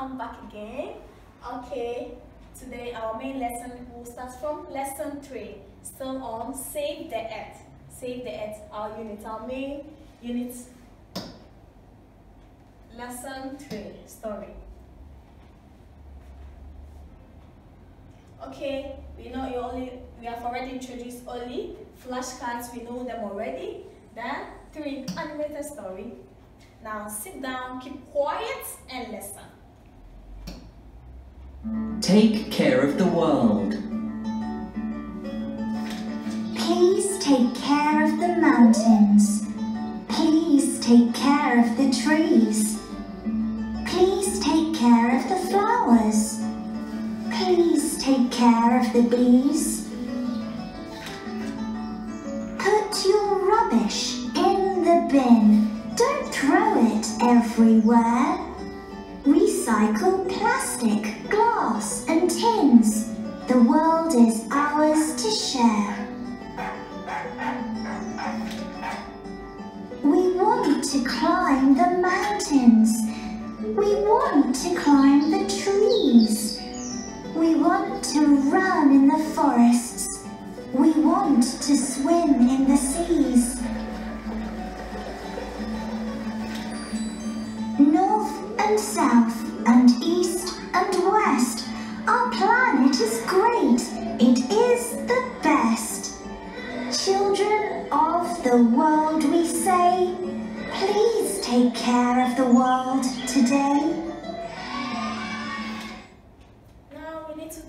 come back again. Okay, today our main lesson will start from lesson 3, still on Save the Earth. Save the Earth, our unit, our main unit. Lesson 3, story. Okay, we know you only we have already introduced only flashcards, we know them already. Then three animated story. Now sit down, keep quiet and listen. Take care of the world. Please take care of the mountains. Please take care of the trees. Please take care of the flowers. Please take care of the bees. Put your rubbish in the bin. Don't throw it everywhere. Recycle plastic, glass and tins. The world is ours to share. We want to climb the mountains. We want to climb the trees. We want to run in the forests. We want to swim in the seas. North and south and east and west. Our planet is great. It is the best. Children of the world, we say, please take care of the world today.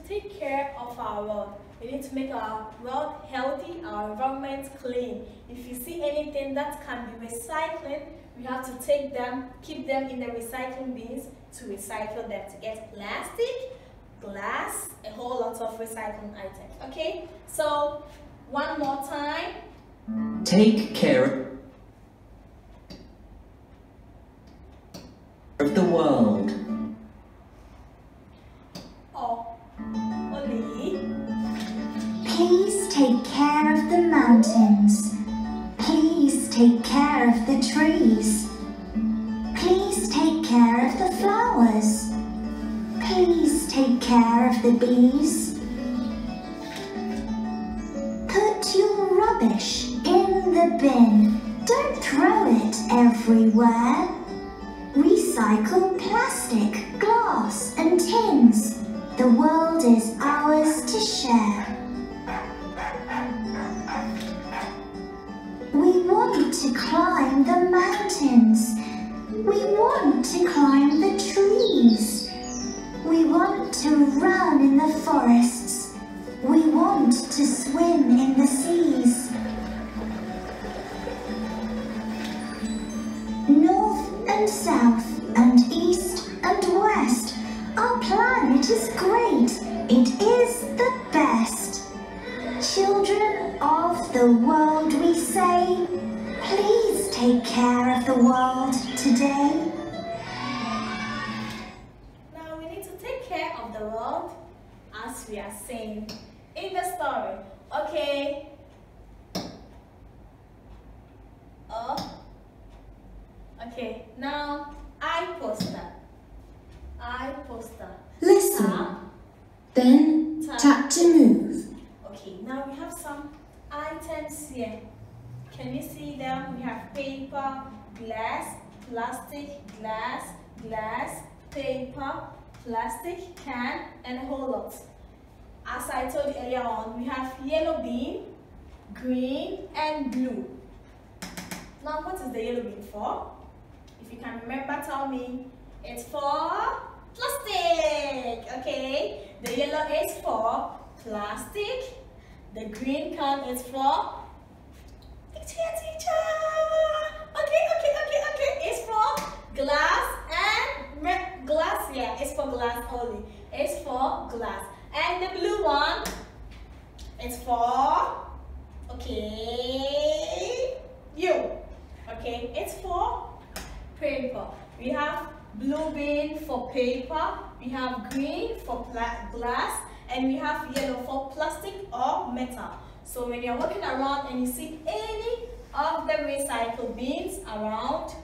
Take care of our world. We need to make our world healthy, our environment clean. If you see anything that can be recycled, we have to take them, keep them in the recycling bins to recycle them to get plastic, glass, a whole lot of recycling items. Okay, so one more time. Take care take care of the trees. Please take care of the flowers. Please take care of the bees. Put your rubbish in the bin. Don't throw it everywhere. Recycle plastic, glass and tins. The world is ours to share. Want to climb the mountains. We want to climb the trees. We want to run in the forests. We want to swim in the seas. North and south and east and west. Our planet is great. It is the best. Children of the world, please take care of the world today. Now we need to take care of the world as we are saying in the story. Okay. Oh. Okay. Now I poster. I poster. Listen, Tap. then tap to move. Okay. Now we have some items here. Can you see them? We have paper, glass, plastic, glass, glass, paper, plastic, can, and a whole lot. As I told earlier on, we have yellow bean, green, and blue. Now, what is the yellow bean for? If you can remember, tell me. It's for plastic, okay? The yellow is for plastic. The green can is for glass and glass. Yeah, it's for glass only. It's for glass. And the blue one, it's for okay you. Okay, it's for paper. We have blue bin for paper. We have green for glass, and we have yellow for plastic or metal. So when you're walking around and you see any of the recycle bins around,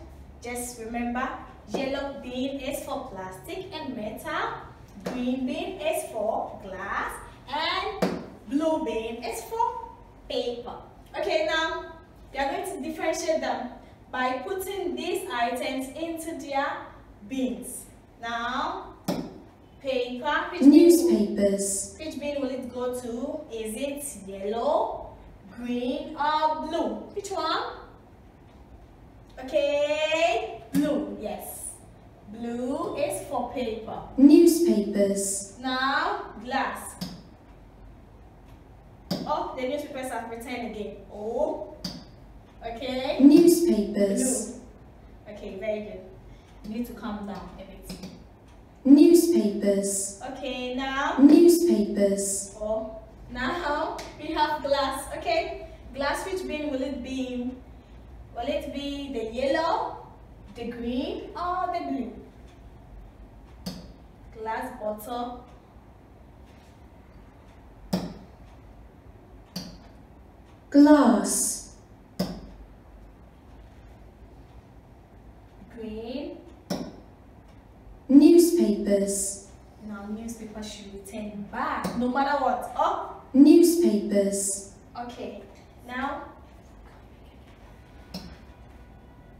just remember Yellow bin is for plastic and metal. Green bin is for glass. And blue bin is for paper. Okay, now we are going to differentiate them by putting these items into their bins. Now, paper. Which Newspapers. Bin, which bin will it go to? Is it yellow, green, or blue? Which one? Okay. Blue is for paper. Newspapers. Now, glass. Oh, the newspapers have returned again. Oh, okay. Newspapers. Blue. Okay, very good. You need to calm down a bit. Newspapers. Okay, now. Newspapers. Oh, now we have glass. Okay, glass. Which bin will it be? Will it be the yellow, the green, or the blue? Glass bottle. Glass. Green. Newspapers. Now newspaper should return back, no matter what. Oh, Newspapers. okay. Now,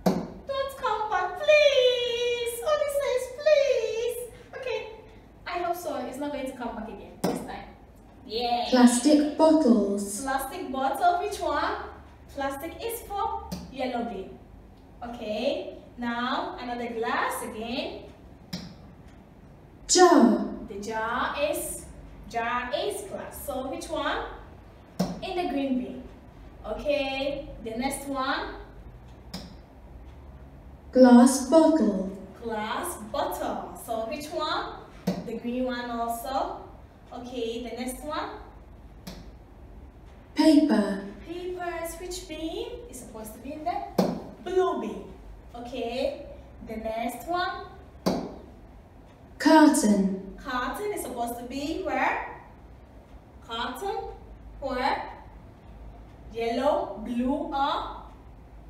don't come back, please. Only says please. Okay. I hope so. It's not going to come back again this time. Yeah. Plastic bottles. Plastic bottle. Which one? Plastic is for yellow bin. Okay. Now another glass again. Jar. The jar is jar is glass. So which one? In the green bin. Okay. The next one, Glass bottle. glass bottle. So which one? The green one also. Okay. The next one, Paper. papers. Which bin is supposed to be in the blue bin? Okay. The next one, Carton. Cotton is supposed to be where? Cotton where? Yellow, blue, or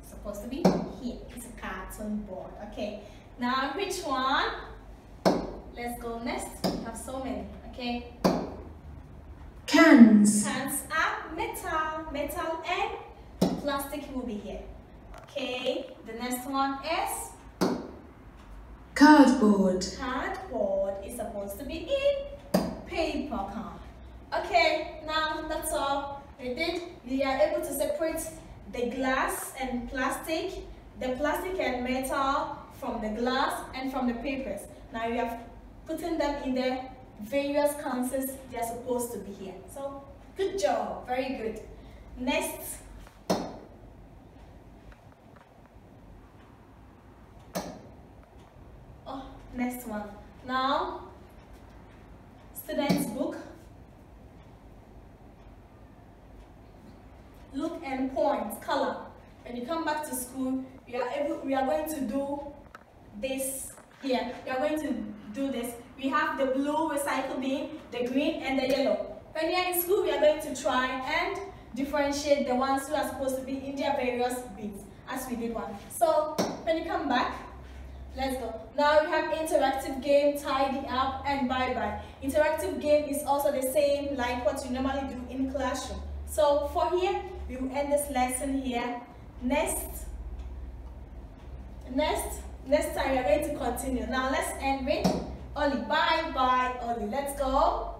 supposed to be here. It's a carton board. Okay. Now which one? Let's go next. We have so many. Okay. Cans. Cans are metal, metal and plastic will be here. Okay. The next one is Cardboard. cardboard is supposed to be in paper can. Okay, now that's all we did. We are able to separate the glass and plastic, the plastic and metal from the glass and from the papers. Now we have putting them in the various cans they are supposed to be here. So good job, very good. Next Oh, next one. Now, student's book. Look and point, color. When you come back to school, we are able, we are going to do this here. We are going to do this. We have the blue recycle bin, the green, and the yellow. When you are in school, we are going to try and differentiate the ones who are supposed to be in their various bins, as we did one. So, when you come back, Let's go. Now we have interactive game, tidy up, and bye bye. Interactive game is also the same like what you normally do in classroom. So for here, we will end this lesson here. Next, next, next time we are going to continue. Now let's end with Oli. Bye bye, Oli. Let's go.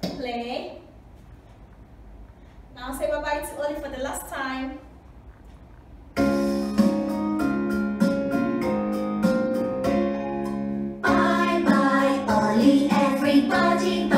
Play. Now say bye bye to Oli for the last time. Everybody, bye.